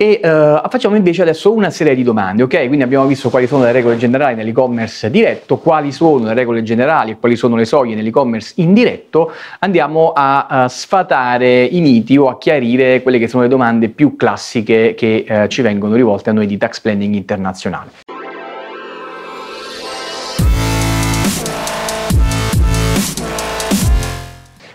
E uh, facciamo invece adesso una serie di domande, ok? Quindi abbiamo visto quali sono le regole generali nell'e-commerce diretto, quali sono le regole generali e quali sono le soglie nell'e-commerce indiretto. Andiamo a, a, sfatare i miti o a chiarire quelle che sono le domande più classiche che uh, ci vengono rivolte a noi di tax planning internazionale.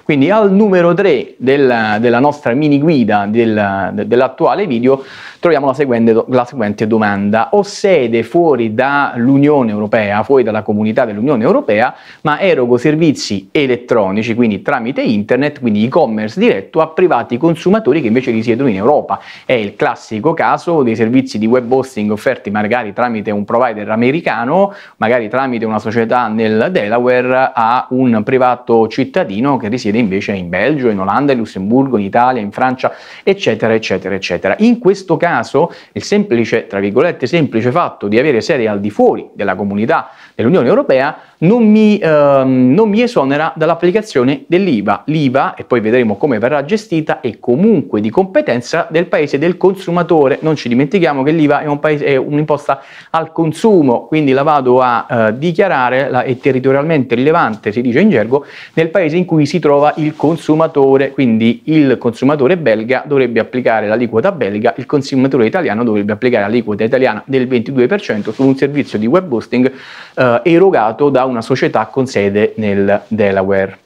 Quindi al numero 3 del, della nostra mini guida del, dell'attuale video troviamo la seguente, la seguente domanda. Ho sede fuori dall'Unione Europea, fuori dalla comunità dell'Unione Europea, ma erogo servizi elettronici, quindi tramite internet, quindi e-commerce diretto a privati consumatori che invece risiedono in Europa. È il classico caso dei servizi di web hosting offerti magari tramite un provider americano, magari tramite una società nel Delaware a un privato cittadino che risiede invece in Belgio, in Olanda, in Lussemburgo, in Italia, in Francia, eccetera, eccetera, eccetera. In questo caso il semplice, tra virgolette, semplice fatto di avere sede al di fuori della comunità dell'Unione Europea non mi, ehm, non mi esonera dall'applicazione dell'IVA. L'IVA, e poi vedremo come verrà gestita, è comunque di competenza del paese del consumatore. Non ci dimentichiamo che l'IVA è, un paese, è un'imposta al consumo, quindi la vado a eh, dichiarare, la, è territorialmente rilevante, si dice in gergo, nel paese in cui si trova il consumatore. Quindi il consumatore belga dovrebbe applicare l'aliquota belga, il consumatore italiano dovrebbe applicare l'aliquota italiana del 22% su un servizio di web hosting eh, erogato da un una società con sede nel Delaware.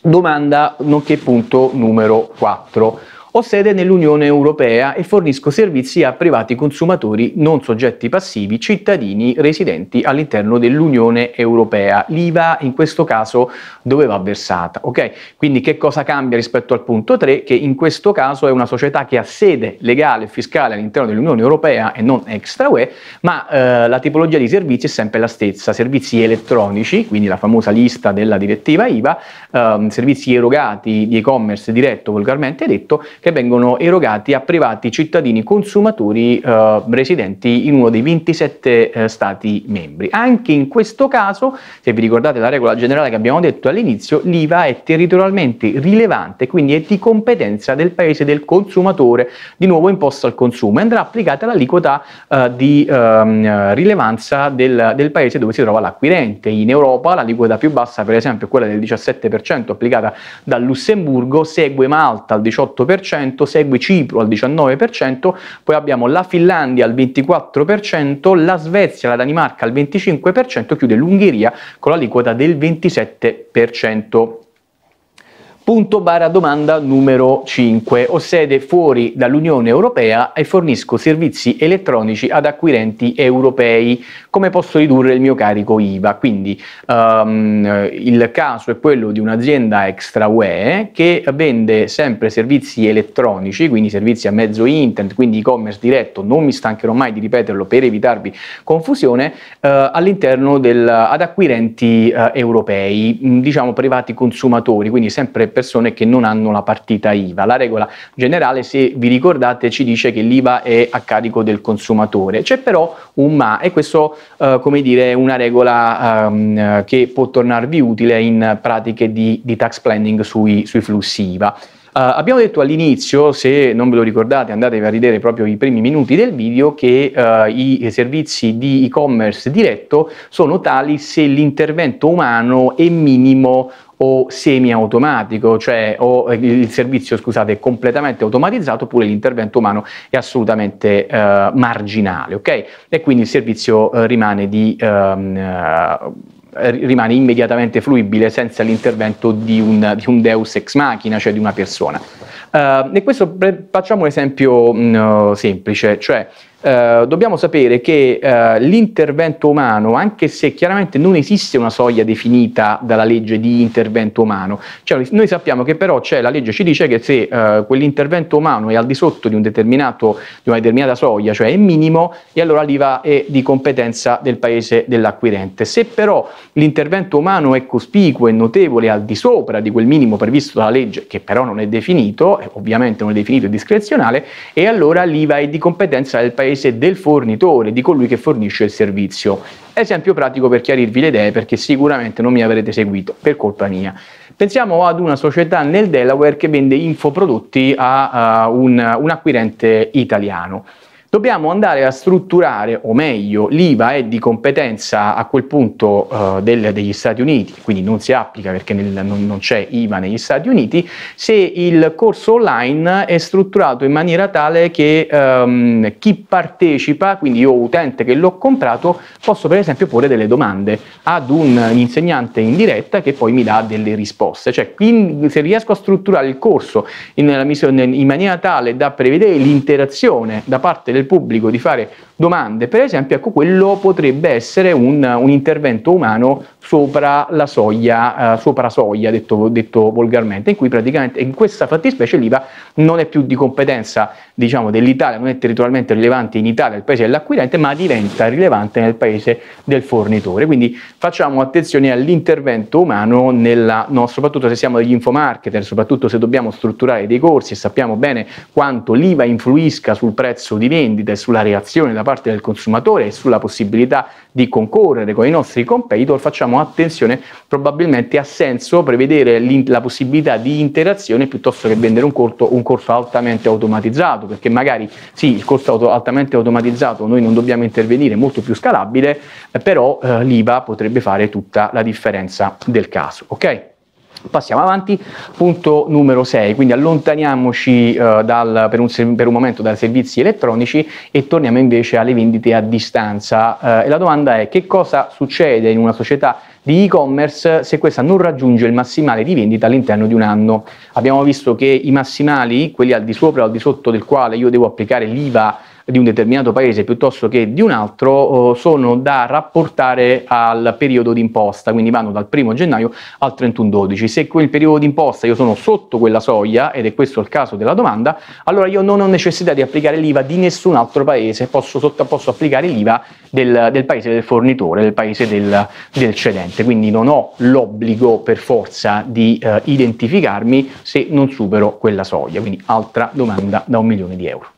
Domanda nonché punto numero 4 ho sede nell'Unione Europea e fornisco servizi a privati consumatori non soggetti passivi, cittadini residenti all'interno dell'Unione Europea. L'IVA in questo caso dove va versata? Ok? Quindi che cosa cambia rispetto al punto 3? Che in questo caso è una società che ha sede legale e fiscale all'interno dell'Unione Europea e non extra UE, ma eh, la tipologia di servizi è sempre la stessa, servizi elettronici, quindi la famosa lista della direttiva IVA, eh, servizi erogati di e-commerce diretto volgarmente detto, che vengono erogati a privati cittadini consumatori eh, residenti in uno dei 27 eh, Stati membri. Anche in questo caso, se vi ricordate la regola generale che abbiamo detto all'inizio, l'IVA è territorialmente rilevante, quindi è di competenza del paese del consumatore, di nuovo imposto al consumo, e andrà applicata l'aliquota eh, di ehm, rilevanza del, del paese dove si trova l'acquirente. In Europa l'aliquota più bassa, per esempio, è quella del 17% applicata dal Lussemburgo, segue Malta al 18%, 20%, segue Cipro al 19%, poi abbiamo la Finlandia al 24%, la Svezia, la Danimarca al 25%, chiude l'Ungheria con l'aliquota del 27%. Punto barra domanda numero 5. Ho sede fuori dall'Unione Europea e fornisco servizi elettronici ad acquirenti europei. Come posso ridurre il mio carico IVA? Quindi um, il caso è quello di un'azienda extra UE che vende sempre servizi elettronici, quindi servizi a mezzo internet, quindi e-commerce diretto, non mi stancherò mai di ripeterlo per evitarvi confusione, uh, all'interno del, ad acquirenti uh, europei, diciamo privati consumatori, quindi sempre persone che non hanno la partita IVA. La regola generale, se vi ricordate, ci dice che l'IVA è a carico del consumatore. C'è però un ma e questo, eh, come dire, è una regola ehm, che può tornarvi utile in pratiche di, di tax planning sui, sui flussi IVA. Uh, abbiamo detto all'inizio, se non ve lo ricordate andatevi a rivedere proprio i primi minuti del video, che uh, i servizi di e-commerce diretto sono tali se l'intervento umano è minimo o semi-automatico, cioè o il servizio scusate, è completamente automatizzato oppure l'intervento umano è assolutamente uh, marginale, ok? E quindi il servizio uh, rimane, di, uh, rimane immediatamente fruibile senza l'intervento di un, di un deus ex machina, cioè di una persona. e questo facciamo un esempio mh, semplice, cioè eh, dobbiamo sapere che eh, l'intervento umano, anche se chiaramente non esiste una soglia definita dalla legge di intervento umano, cioè noi sappiamo che però c'è la legge ci dice che se eh, quell'intervento umano è al di sotto di, un di una determinata soglia, cioè è minimo, e allora l'IVA è di competenza del paese dell'acquirente. Se però l'intervento umano è cospicuo e notevole al di sopra di quel minimo previsto dalla legge, che però non è definito, ovviamente non è definito, è discrezionale, e allora l'IVA è di competenza del paese paese del fornitore, di colui che fornisce il servizio. Esempio pratico per chiarirvi le idee perché sicuramente non mi avrete seguito per colpa mia. Pensiamo ad una società nel Delaware che vende infoprodotti a uh, un, un acquirente italiano. Dobbiamo andare a strutturare, o meglio, l'IVA è di competenza a quel punto uh, del, degli Stati Uniti, quindi non si applica perché nel, non, non, c'è IVA negli Stati Uniti, se il corso online è strutturato in maniera tale che um, chi partecipa, quindi io utente che l'ho comprato, posso per esempio porre delle domande ad un insegnante in diretta che poi mi dà delle risposte. Cioè, quindi, se riesco a strutturare il corso in, in maniera tale da prevedere l'interazione da parte del del pubblico di fare domande, per esempio, ecco quello potrebbe essere un, un intervento umano sopra la soglia, uh, sopra soglia detto, detto, volgarmente, in cui praticamente in questa fattispecie l'IVA non è più di competenza diciamo, dell'Italia, non è territorialmente rilevante in Italia, il paese dell'acquirente, ma diventa rilevante nel paese del fornitore. Quindi facciamo attenzione all'intervento umano, nella, no, soprattutto se siamo degli infomarketer, soprattutto se dobbiamo strutturare dei corsi e sappiamo bene quanto l'IVA influisca sul prezzo di vendita e sulla reazione da parte del consumatore e sulla possibilità di concorrere con i nostri competitor, facciamo attenzione, probabilmente ha senso prevedere la possibilità di interazione piuttosto che vendere un corso, un corso altamente automatizzato, perché magari sì, il corso auto, altamente automatizzato noi non dobbiamo intervenire, molto più scalabile, però eh, l'IVA potrebbe fare tutta la differenza del caso. ok? Passiamo avanti, punto numero 6, quindi allontaniamoci uh, dal, per, un, per, un, momento dai servizi elettronici e torniamo invece alle vendite a distanza. Uh, e la domanda è che cosa succede in una società di e-commerce se questa non raggiunge il massimale di vendita all'interno di un anno. Abbiamo visto che i massimali, quelli al di sopra o al di sotto del quale io devo applicare l'IVA di un determinato paese piuttosto che di un altro oh, sono da rapportare al periodo d'imposta, quindi vanno dal 1 gennaio al 31-12. Se quel periodo d'imposta io sono sotto quella soglia, ed è questo il caso della domanda, allora io non ho necessità di applicare l'IVA di nessun altro paese, posso, sotto, posso applicare l'IVA del, del, paese del fornitore, del paese del, del, cedente, quindi non ho l'obbligo per forza di eh, identificarmi se non supero quella soglia, quindi altra domanda da un milione di euro.